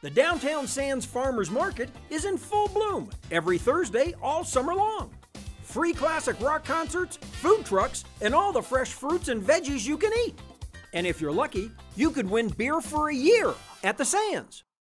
The Downtown Sands Farmers Market is in full bloom every Thursday all summer long. Free classic rock concerts, food trucks, and all the fresh fruits and veggies you can eat. And if you're lucky, you could win beer for a year at the Sands.